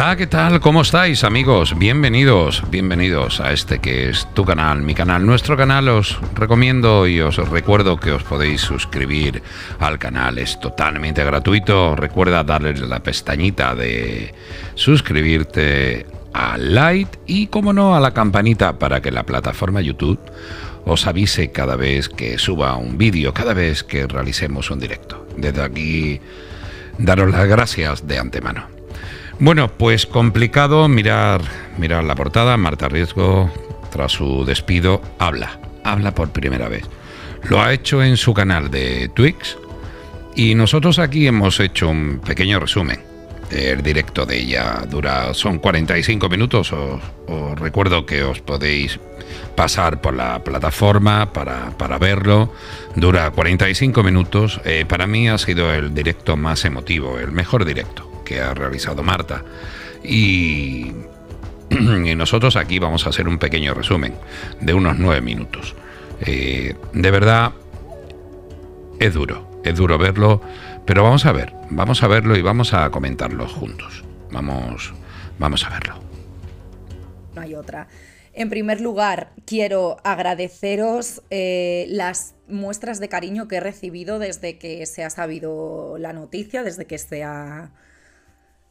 Hola, ¿qué tal? ¿Cómo estáis amigos? Bienvenidos, bienvenidos a este que es tu canal, mi canal, nuestro canal. Os recomiendo y os recuerdo que os podéis suscribir al canal, es totalmente gratuito. Recuerda darle la pestañita de suscribirte a like y, como no, a la campanita para que la plataforma YouTube os avise cada vez que suba un vídeo, cada vez que realicemos un directo. Desde aquí, daros las gracias de antemano. Bueno, pues complicado mirar, mirar la portada. Marta Riesgo, tras su despido, habla, habla por primera vez. Lo ha hecho en su canal de Twix y nosotros aquí hemos hecho un pequeño resumen. El directo de ella dura, son 45 minutos. Os, recuerdo que os podéis pasar por la plataforma para, verlo. Dura 45 minutos. Eh, para mí ha sido el directo más emotivo, el mejor directo que ha realizado Marta. Y, nosotros aquí vamos a hacer un pequeño resumen de unos nueve minutos. Eh, de verdad, es duro, es duro verlo, pero vamos a ver, vamos a verlo y vamos a comentarlo juntos. Vamos, vamos a verlo. No hay otra. En primer lugar, quiero agradeceros eh, las muestras de cariño que he recibido desde que se ha sabido la noticia, desde que se ha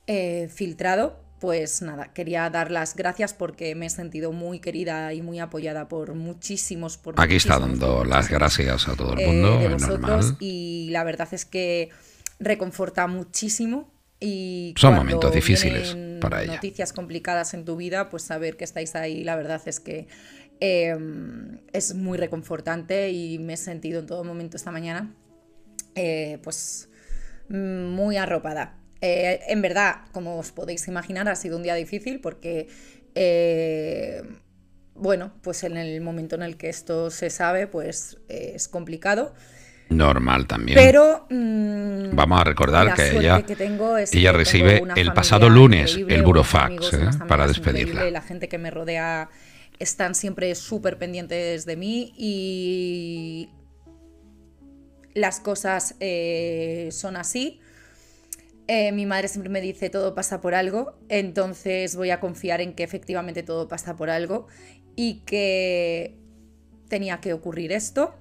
eh, filtrado, pues nada, quería dar las gracias porque me he sentido muy querida y muy apoyada por muchísimos. Por Aquí está dando las gracias a todo el mundo, eh, Y la verdad es que reconforta muchísimo. Y Son momentos difíciles para ella. Noticias complicadas en tu vida, pues saber que estáis ahí, la verdad es que em, es muy reconfortante y me he sentido en todo momento esta mañana, eh, pues muy arropada. Eh, en verdad, como os podéis imaginar, ha sido un día difícil porque, eh, bueno, pues en el momento en el que esto se sabe, pues eh, es complicado. Normal también. Pero mm, vamos a recordar que ella, ella recibe el pasado lunes el burofax para despedirla. La gente que me rodea están siempre súper pendientes de mí y las cosas son así. Eh, mi madre siempre me dice todo pasa por algo, entonces voy a confiar en que efectivamente todo pasa por algo y que tenía que ocurrir esto.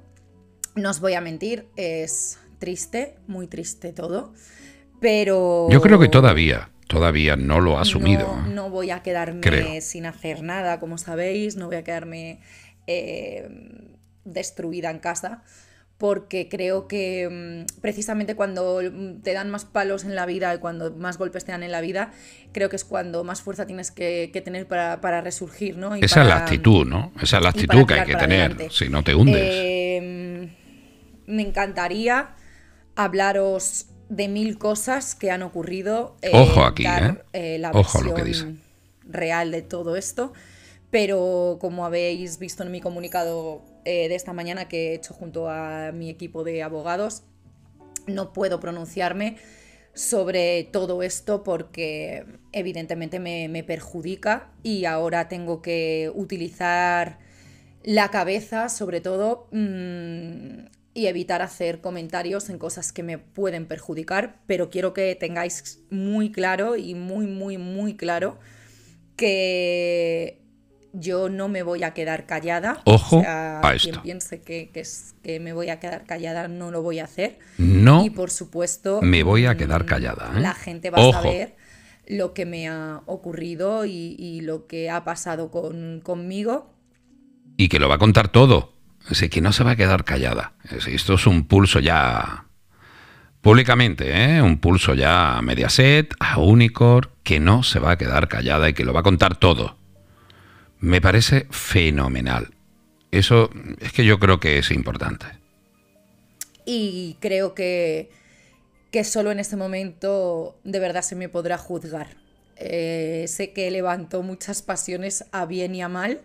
No os voy a mentir, es triste, muy triste todo, pero... Yo creo que todavía, todavía no lo ha asumido. No, voy a quedarme sin hacer nada, como sabéis, no voy a quedarme eh, destruida en casa porque creo que mm, precisamente cuando mm, te dan más palos en la vida y cuando más golpes te dan en la vida, creo que es cuando más fuerza tienes que, tener para, resurgir, ¿no? Esa es la actitud, ¿no? Esa es la actitud que hay que tener, si no te hundes. Em, me encantaría hablaros de mil cosas que han ocurrido. Eh, Ojo aquí, ¿eh? ¿eh? la Ojo lo que dice. real de todo esto, pero como habéis visto en mi comunicado eh, de esta mañana que he hecho junto a mi equipo de abogados. No puedo pronunciarme sobre todo esto porque evidentemente me, perjudica y ahora tengo que utilizar la cabeza sobre todo mm, y evitar hacer comentarios en cosas que me pueden perjudicar, pero quiero que tengáis muy claro y muy, muy, muy claro que yo no me voy a quedar callada. Ojo a esto. Quien piense que, es, que me voy a quedar callada no lo voy a hacer. No. Y por supuesto. Me voy a quedar callada. ¿eh? La gente va a saber lo que me ha ocurrido y, lo que ha pasado con, conmigo. Y que lo va a contar todo. Así que no se va a quedar callada. Esto es un pulso ya. Públicamente, ¿eh? un pulso ya a Mediaset, a Unicor, que no se va a quedar callada y que lo va a contar todo me parece fenomenal. Eso es que yo creo que es importante. Y creo que, que solo en este momento de verdad se me podrá juzgar. Eh, sé que levantó muchas pasiones a bien y a mal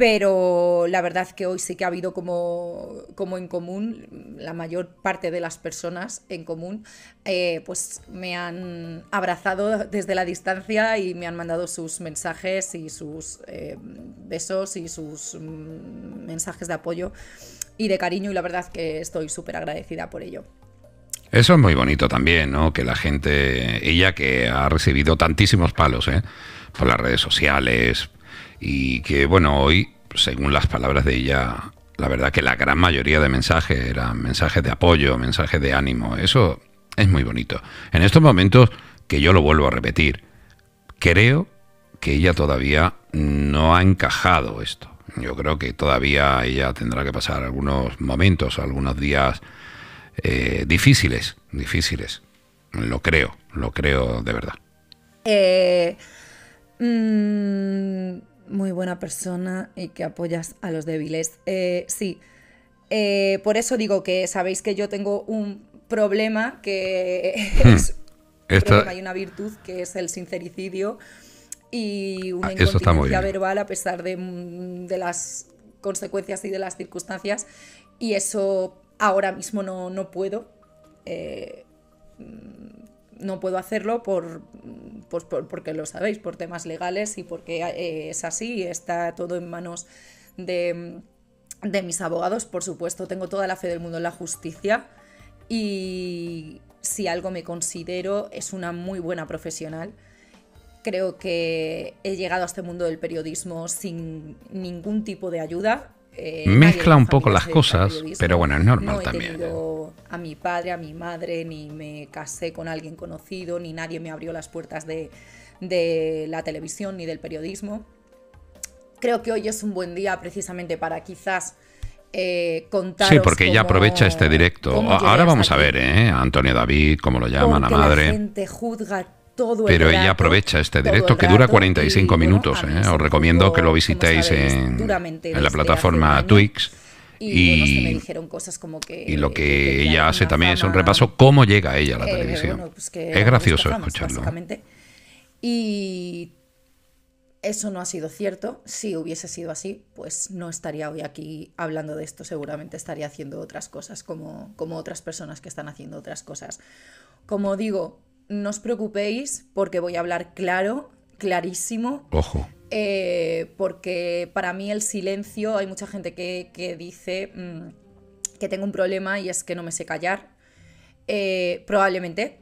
pero la verdad que hoy sí que ha habido como, como en común, la mayor parte de las personas en común, eh, pues me han abrazado desde la distancia y me han mandado sus mensajes y sus eh, besos y sus mm, mensajes de apoyo y de cariño y la verdad que estoy súper agradecida por ello. Eso es muy bonito también, ¿no? Que la gente, ella que ha recibido tantísimos palos, ¿eh? Por las redes sociales y que, bueno, hoy, según las palabras de ella, la verdad que la gran mayoría de mensajes eran mensajes de apoyo, mensajes de ánimo. Eso es muy bonito. En estos momentos, que yo lo vuelvo a repetir, creo que ella todavía no ha encajado esto. Yo creo que todavía ella tendrá que pasar algunos momentos, algunos días eh, difíciles, difíciles. Lo creo, lo creo de verdad. Eh, mm, muy buena persona y que apoyas a los débiles. Eh, sí, por eso digo que sabéis que yo tengo un problema que hmm. es problema y una virtud que es el sincericidio y una ah, incontinencia verbal a pesar de, de las consecuencias y de las circunstancias y eso Ahora mismo no, puedo. Eh, no puedo hacerlo pues por, porque lo sabéis, por temas legales y porque eh, es así, está todo en manos de, de, mis abogados. Por supuesto, tengo toda la fe del mundo en la justicia y si algo me considero es una muy buena profesional. Creo que he llegado a este mundo del periodismo sin ningún tipo de ayuda. Eh, Mezcla un poco las cosas, pero bueno, es normal no he también. Tenido a mi padre, a mi madre, ni me casé con alguien conocido, ni nadie me abrió las puertas de, la televisión ni del periodismo. Creo que hoy es un buen día precisamente para quizás eh, contaros Sí, porque ella aprovecha este directo. Ahora vamos a ver, ¿eh? Antonio David, cómo lo llaman, a madre. La gente juzga pero ella aprovecha este directo que dura 45 minutos. ¿eh? Os recomiendo que lo visitéis en, la plataforma Twix. Y, lo que ella hace también es un repaso cómo llega ella a la eh, televisión. Pues es gracioso escucharlo. Y eso no ha sido cierto. Si hubiese sido así, pues no estaría hoy aquí hablando de esto. Seguramente estaría haciendo otras cosas como, como otras personas que están haciendo otras cosas. Como digo, no os preocupéis porque voy a hablar claro, clarísimo. Ojo. Eh, porque para mí el silencio, hay mucha gente que, dice mm, que tengo un problema y es que no me sé callar. Eh, probablemente,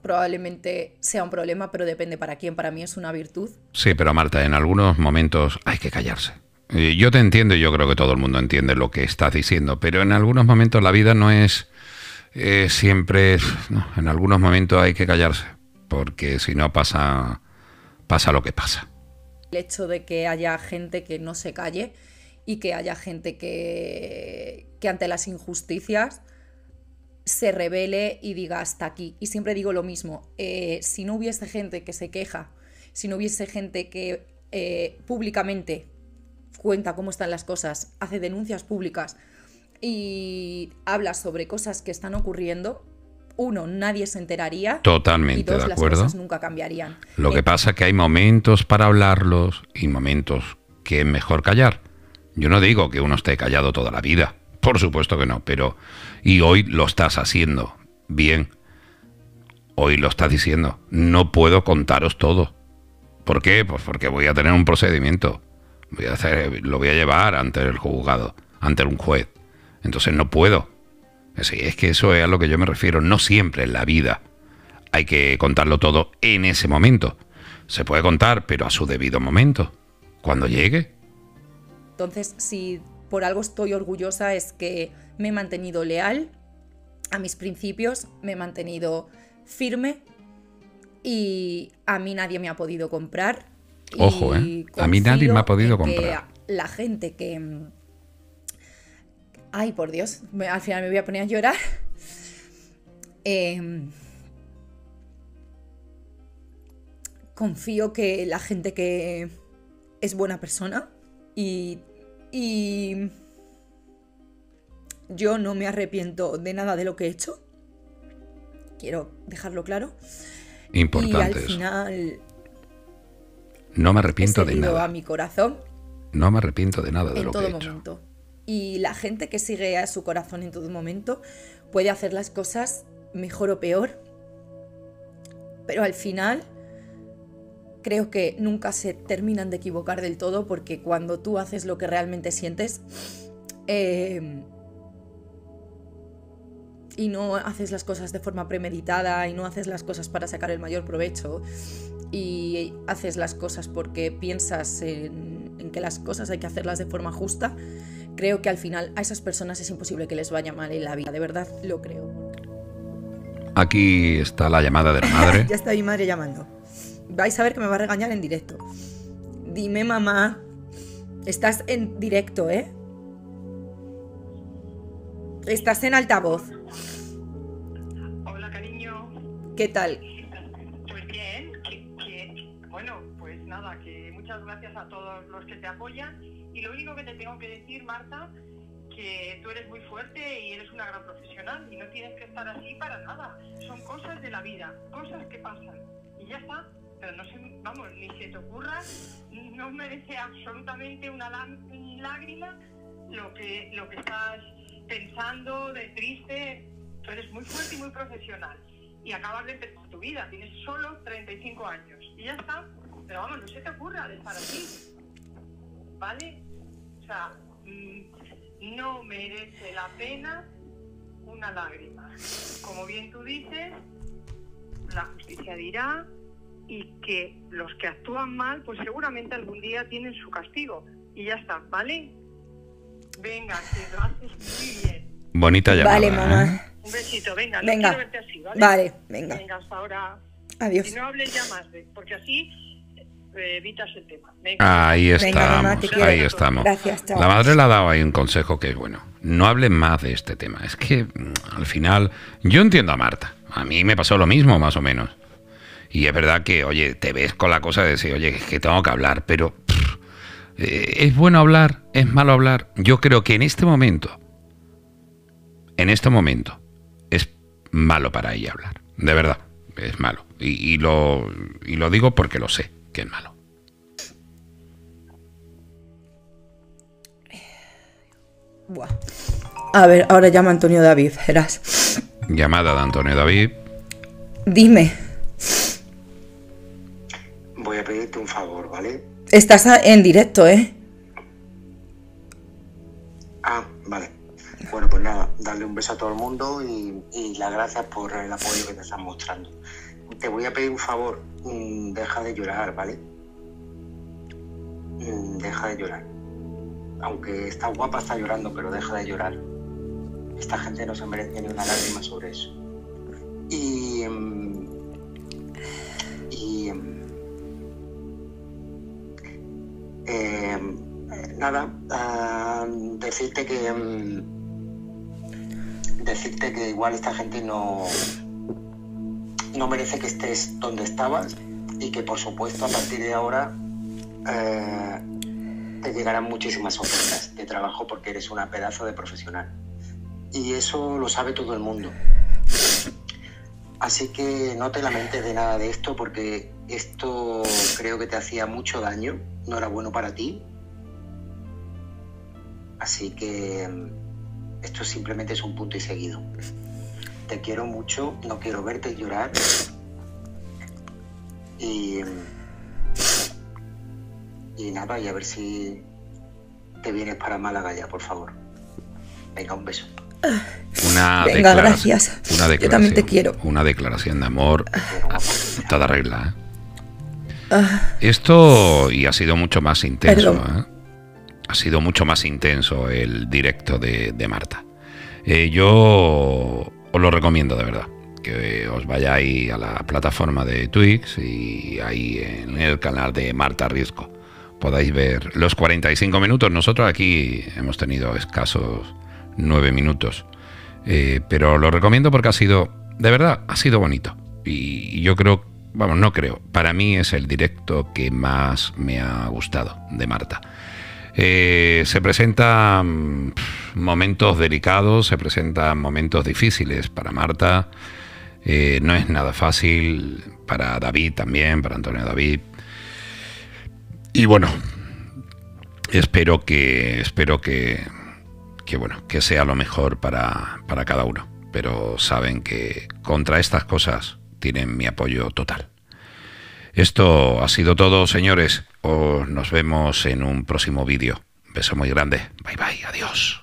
probablemente sea un problema, pero depende para quién. Para mí es una virtud. Sí, pero Marta, en algunos momentos hay que callarse. Yo te entiendo y yo creo que todo el mundo entiende lo que estás diciendo, pero en algunos momentos la vida no es eh, siempre, en algunos momentos hay que callarse, porque si no pasa, pasa lo que pasa. El hecho de que haya gente que no se calle y que haya gente que, ante las injusticias se revele y diga hasta aquí. Y siempre digo lo mismo, eh, si no hubiese gente que se queja, si no hubiese gente que eh, públicamente cuenta cómo están las cosas, hace denuncias públicas, y habla sobre cosas que están ocurriendo, uno, nadie se enteraría. Totalmente y dos, de acuerdo. Las cosas nunca cambiarían. Lo que eh, pasa es que hay momentos para hablarlos y momentos que es mejor callar. Yo no digo que uno esté callado toda la vida, por supuesto que no, pero y hoy lo estás haciendo bien. Hoy lo estás diciendo. No puedo contaros todo. ¿Por qué? Pues porque voy a tener un procedimiento. Voy a hacer, lo voy a llevar ante el juzgado, ante un juez. Entonces no puedo. Es que eso es a lo que yo me refiero. No siempre en la vida hay que contarlo todo en ese momento. Se puede contar, pero a su debido momento, cuando llegue. Entonces, si por algo estoy orgullosa es que me he mantenido leal a mis principios, me he mantenido firme y a mí nadie me ha podido comprar. Ojo, ¿eh? A mí nadie me ha podido comprar. la gente que, Ay, por Dios, al final me voy a poner a llorar. Em, confío que la gente que es buena persona y, y yo no me arrepiento de nada de lo que he hecho. Quiero dejarlo claro. Importante. Y al final. No me arrepiento de nada. a mi corazón. No me arrepiento de nada de lo que he momento y la gente que sigue a su corazón en todo momento puede hacer las cosas mejor o peor, pero al final creo que nunca se terminan de equivocar del todo porque cuando tú haces lo que realmente sientes em, y no haces las cosas de forma premeditada y no haces las cosas para sacar el mayor provecho y haces las cosas porque piensas en, en que las cosas hay que hacerlas de forma justa, creo que al final a esas personas es imposible que les vaya mal en la vida, de verdad lo creo. Aquí está la llamada de la madre. ya está mi madre llamando. Vais a ver que me va a regañar en directo. Dime, mamá. Estás en directo, ¿eh? Estás en altavoz. Hola, cariño. ¿Qué tal? Pues bien, que, que- bueno, pues nada, que muchas gracias a todos los que te apoyan. Y lo único que te tengo que decir, Marta, que tú eres muy fuerte y eres una gran profesional y no tienes que estar así para nada. Son cosas de la vida, cosas que pasan. Y ya está. Pero no se, vamos, ni se te ocurra, no merece absolutamente una lá- lágrima lo que, lo que estás pensando de triste. Tú eres muy fuerte y muy profesional. Y acabas de empezar tu vida, tienes solo 35 años. Y ya está. Pero vamos, no se te ocurra de estar así. ¿Vale? O sea, mm, no merece la pena una lágrima. Como bien tú dices, la justicia dirá y que los que actúan mal, pues seguramente algún día tienen su castigo. Y ya está, ¿vale? Venga, que lo haces muy bien. Bonita llamada. Vale, ¿eh? mamá. Un besito, venga, no Venga. quiero verte así, ¿vale? Vale, venga. Venga, hasta ahora. Adiós. Y no hables ya más, de- porque así eh, evitas el tema. Venga. Ahí Venga, estamos, ahí estamos. Gracias. La madre le ha dado ahí un consejo que es bueno. No hablen más de este tema. Es que mm, al final, yo entiendo a Marta. A mí me pasó lo mismo, más o menos. Y es verdad que, oye, te ves con la cosa de decir, oye, es que tengo que hablar, pero pff, eh, es bueno hablar, es malo hablar. Yo creo que en este momento, en este momento, es malo para ella hablar. De verdad, es malo. Y, y lo, y lo digo porque lo sé, que es malo. Buah. A ver, ahora llama Antonio David, verás. Llamada de Antonio David. Dime, Voy a pedirte un favor, ¿vale? estás en directo, ¿eh? Ah, vale. Bueno, pues nada, darle un beso a todo el mundo y, y las gracias por el apoyo que te están mostrando. Te voy a pedir un favor, mm, deja de llorar, ¿vale? Mm, Deja de llorar. Aunque está guapa, está llorando, pero deja de llorar. Esta gente no se merece ni una lágrima sobre eso. Y... mm, Y... mm, eh, nada, ah, decirte que decirte que igual esta gente no no merece que estés donde estabas y que por supuesto a partir de ahora eh, te llegarán muchísimas ofertas de trabajo porque eres una pedazo de profesional. Y eso lo sabe todo el mundo. Así que no te lamentes de nada de esto porque esto creo que te hacía mucho daño. No era bueno para ti. Así que mm, esto simplemente es un punto y seguido. Te quiero mucho, no quiero verte llorar. Y, y nada, y a ver si te vienes para Málaga ya, por favor. Venga, un beso. Una Venga, gracias. Una Yo también te quiero. Una declaración de amor toda regla. ¿eh? Ah, Esto y ha sido mucho más intenso. ¿eh? Ha sido mucho más intenso el directo de, de Marta. Eh, yo os lo recomiendo de verdad. Que os vayáis a la plataforma de Twix y ahí en el canal de Marta Riesco podáis ver los 45 minutos. Nosotros aquí hemos tenido escasos 9 minutos. Eh, pero lo recomiendo porque ha sido, de verdad, ha sido bonito. Y, yo creo, vamos, no creo, para mí es el directo que más me ha gustado de Marta. Eh, se presentan momentos delicados, se presentan momentos difíciles para Marta. Eh, no es nada fácil para David también, para Antonio David. Y bueno, espero que espero que, que bueno, que sea lo mejor para, para cada uno. Pero saben que contra estas cosas tienen mi apoyo total. Esto ha sido todo, señores. Os nos vemos en un próximo vídeo. Beso muy grande. Bye bye. Adiós.